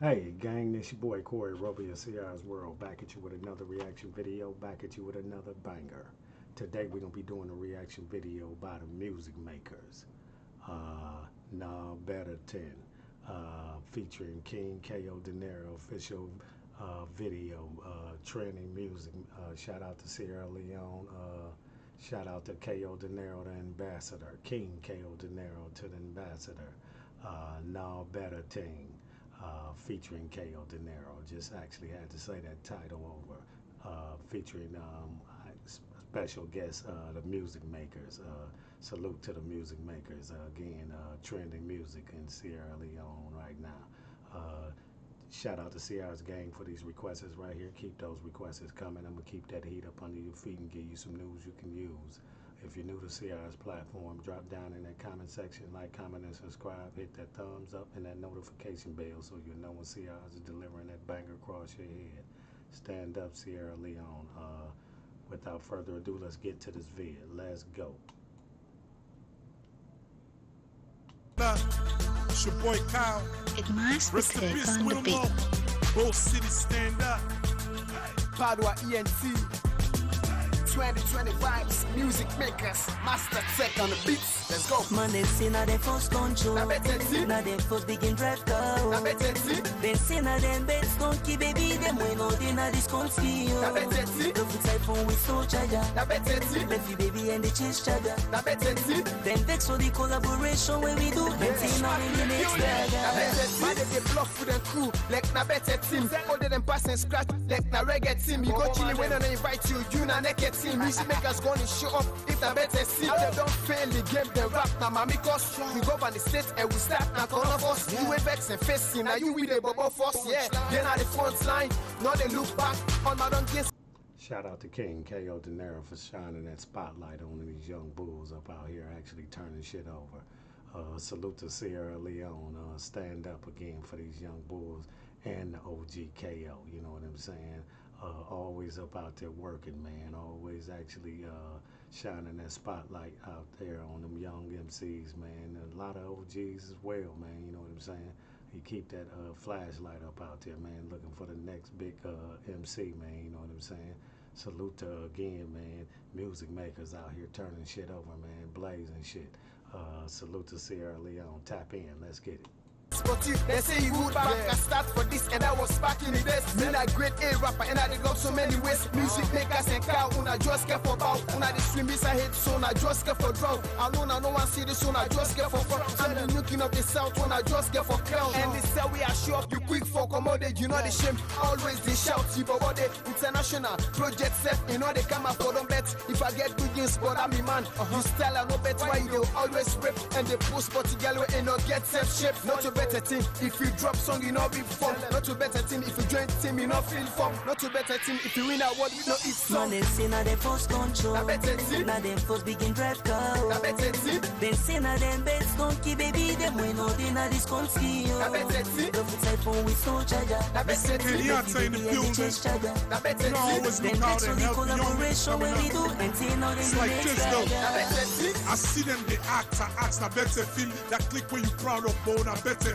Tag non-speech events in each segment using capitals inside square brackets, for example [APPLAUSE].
Hey, gang, this your boy Corey Roby of CR's World back at you with another reaction video, back at you with another banger. Today we're going to be doing a reaction video by the Music Makers. Uh, nah, Better 10, uh, featuring King Kao Denero official uh, video, uh, trending music. Uh, shout out to Sierra Leone. Uh, shout out to Kao Denero, the ambassador. King Kao Denero to the ambassador. Uh, nah, Better 10 uh, featuring Kao Denero. Just actually had to say that title over. Uh, featuring um, special guests, uh, the music makers. Uh, salute to the music makers. Uh, again, uh, trending music in Sierra Leone right now. shout out to CR's gang for these requests right here. Keep those requests coming. I'm going to keep that heat up under your feet and give you some news you can use. If you're new to CR's platform, drop down in that comment section, like, comment, and subscribe. Hit that thumbs up and that notification bell so you know when CR is delivering that banger across your head. Stand up, Sierra Leone. Uh, without further ado, let's get to this vid. Let's go. It's your boy Kyle. It must be click on the beat. Both cities stand up. Padua ENT. 2020 vibes, music makers, master tech on the beats. Let's go. Man, they say now they first control. Now they first begin drive car. Now better see. Now them bets donkey baby them when all they now this ski. Now better see. Love with iPhone with no charger. Now better see. Left you baby and the chase charger. Now better see. Then vex for the collaboration when we do. Then now in the next dagger. Now better see. Man, they bluff with the crew like now better team. Older than pass and scratch like now reggae team. You go oh, chilling when I invite you. You now naked team. Music makers gonna show up if the better see. They don't fail the game, they rap now, mommy, cause we go on the state and we start all of us. You way vex and facing, now you with the bubble force, yeah. Then at the front line, now they look back on my don't get. Shout out to King Kao Denero for shining that spotlight on these young bulls up out here actually turning shit over. Uh, salute to Sierra Leone. Uh, stand up again for these young bulls and the OG KO. You know what I'm saying? Uh, always up out there working, man. Always actually uh, shining that spotlight out there on them young MCs, man. And a lot of OGs as well, man. You know what I'm saying? You keep that uh, flashlight up out there, man. Looking for the next big uh, MC, man. You know what I'm saying? Salute to again, man. Music makers out here turning shit over, man. Blazing shit. Uh, salute to Sierra Leone. Tap in. Let's get it. You, they say you would back. Yeah. I start for this and I was back in the days Me a great A rapper and I did love so many ways. Music makers and cow, una just care for bow. Una the swim is a hit, so una just care for drown Alone I no one see this, so una just care for fun I'm the looking of the south, una just care for crown And they say we are up, you quick for commodity You know the shame, always they shout You but what they international project set. You know they come up for them bet If I get good news, but I'm the man. Uh-huh. You style I no bet. Why you always rip And they post but you and not get self shape. Not to better team. If you drop song, you know be fun. Not to better team. If you join team, you know feel fun. Not to better team. If you win award, you know it's song. Man, they say now they first control. Now better team. Now them first begin drive car. Now better team. Then say now them best donkey baby. Them when all they now this ski. Now better team. Love with iPhone with no charger. Now better team. Beyonce in the building. Now better team. always look out and help the young when we do. And say now they It's like this though. Now better team. I see them, they act, I ask, I better feel that click when you proud of bone, I better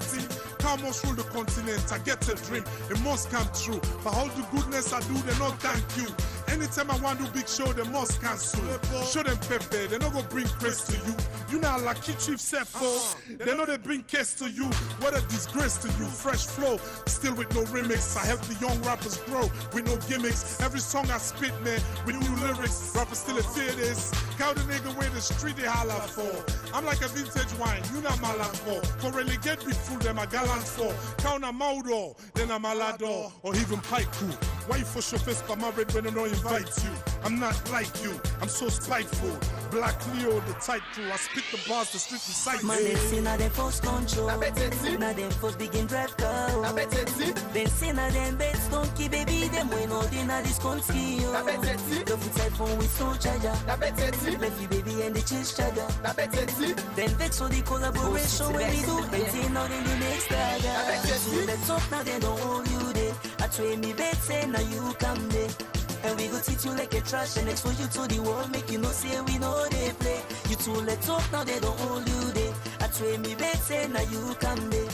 Come on, rule the continent. I get a dream, it must come true. For all the goodness I do, they not thank you. Anytime I want to big show, they must cancel. Show them pepe, they not go bring praise to you. You know lucky chief set for. Uh-huh. They know they bring case to you. What a disgrace to you. Fresh flow, still with no remix. I help the young rappers grow with no gimmicks. Every song I spit, man, with new lyrics. Rappers still a fear this. Cow the nigga where the street they holler for. I'm like a vintage wine, you know my for. For relegate be full, them a gallant for. Count a Maudo, then a Malado, or even Paiku. Why you for your face by my red when I don't invite you? I'm not like you, I'm so spiteful. Black Leo, the crew. I spit the bars, the street inside Man, they say now them first control. Now better see. Now them first begin drive car. Now better see. Then say now them best donkey baby. Them when all they now this ski. Now better see. Love with iPhone with no charger. Now better see. Left you baby and the chase charger. Now better see. Then vex for the collaboration when we do. And say now then the next dagger. Now better So see. let's talk now they don't hold you there. I train me bet say now you come there. And we go teach you like a trash and expose you to the world, make you know say we know they play. You too let talk now they don't hold you there. I train me bet say now you come there.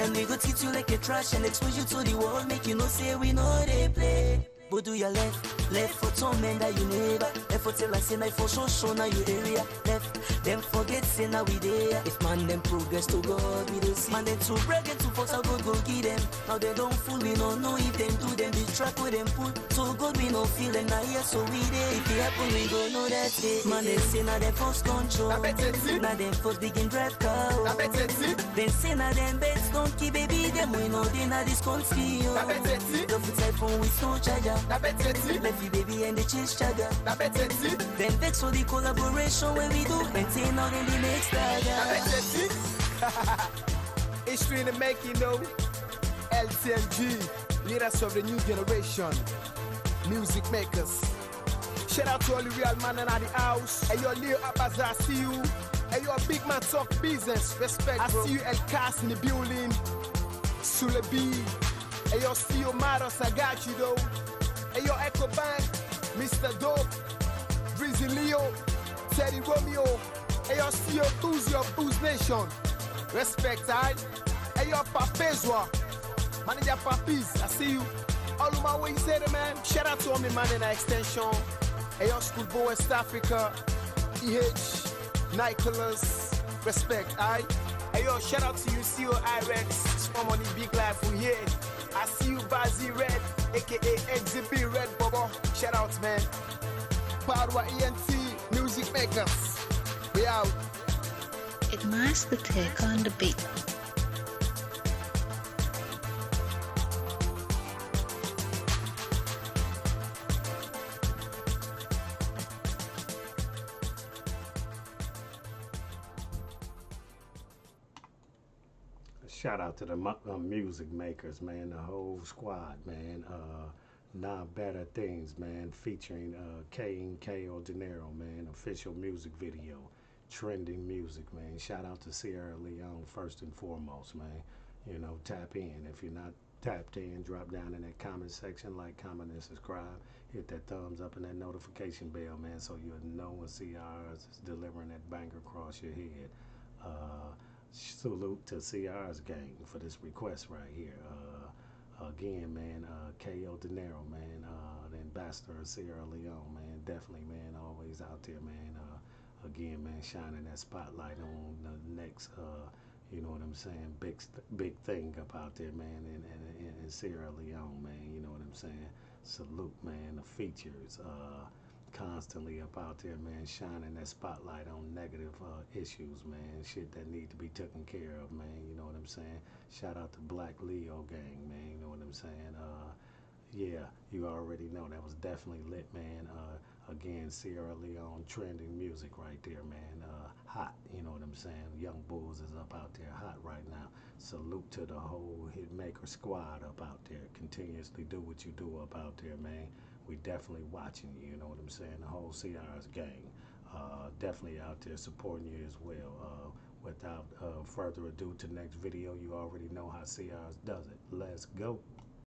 And we go teach you like a trash and expose you to the world, make you know say we know they play. But do your left, left for torment that you neighbor. Left for tell I say I for sure show now you area. Left, them forget say now we there. If man them progress to God we do see. Man them too brag and too force how God go give them. Now they don't fool we no know if them do them the track with them pull. So good we no feel them now here so we there. If it happen we go know that it. Man they say now them first control. I bet it's it. Now them first begin drive car. I bet it's it. Then say now them beds don't keep baby them we know they not this confuse. I bet it's it. Go for telephone with no charger. I bet it's it. You baby and the chase chugger. Bet it. Then vex for the collaboration when we do maintain all in the next I stagger. bet [LAUGHS] it's it. History in the making, though. LTMG, leaders of the new generation, music makers. Shout out to all the real man in the house. Hey, yo, Leo Abaza, I see you. Hey, yo, big man talk business. Respect, I see you, El Cas in the building. Sule B. Hey, yo, Steel Maros, I got you, though. Hey, yo, Echo Bank, Mr. Dope. Breezy Leo, Teddy Romeo, hey yo, Steel your of Booze Nation. Respect, I. Hey yo, Papezwa, manager Papis, I see you. All of my way, say it, man. Shout out to all my man in the extension. Hey yo, Schoolboy West Africa, EH, Nicholas, respect, I. Hey yo, shout out to you, CEO Irex, Small Money Big Life, we here. I see you, Bazi Red, aka XZB Red Bobo. Shout out, man. Power ENT Music Makers. We out. It master take on the beat. Shout out to the uh, music makers, man, the whole squad, man. Uh, Nah Better Things, man, featuring uh, K and Kao Denero, man, official music video, trending music, man. Shout out to Sierra Leone first and foremost, man. You know, tap in. If you're not tapped in, drop down in that comment section, like, comment, and subscribe. Hit that thumbs up and that notification bell, man, so you'll know when CRs is delivering that banger across your head. Uh, salute to CR's gang for this request right here. Uh, again, man, uh, Kao Denero, man, uh, the ambassador of Sierra Leone, man, definitely, man, always out there, man. Uh, again, man, shining that spotlight on the next, uh, you know what I'm saying, big, big thing up out there, man, in, in, in, Sierra Leone, man. You know what I'm saying? Salute, man. The features, uh, constantly up out there, man, shining that spotlight on negative uh, issues, man, shit that need to be taken care of, man. You know what I'm saying? Shout out to Black Leo Gang, man. You know what I'm saying? Uh, yeah, you already know that was definitely lit, man. Uh, again, Sierra Leone trending music right there, man. Uh, hot, you know what I'm saying? Young Bulls is up out there, hot right now. Salute to the whole Hitmaker squad up out there. Continuously do what you do up out there, man. We definitely watching you, you know what I'm saying? The whole CR's gang. Uh, definitely out there supporting you as well. Uh, without uh, further ado to next video, you already know how CR's does it. Let's go.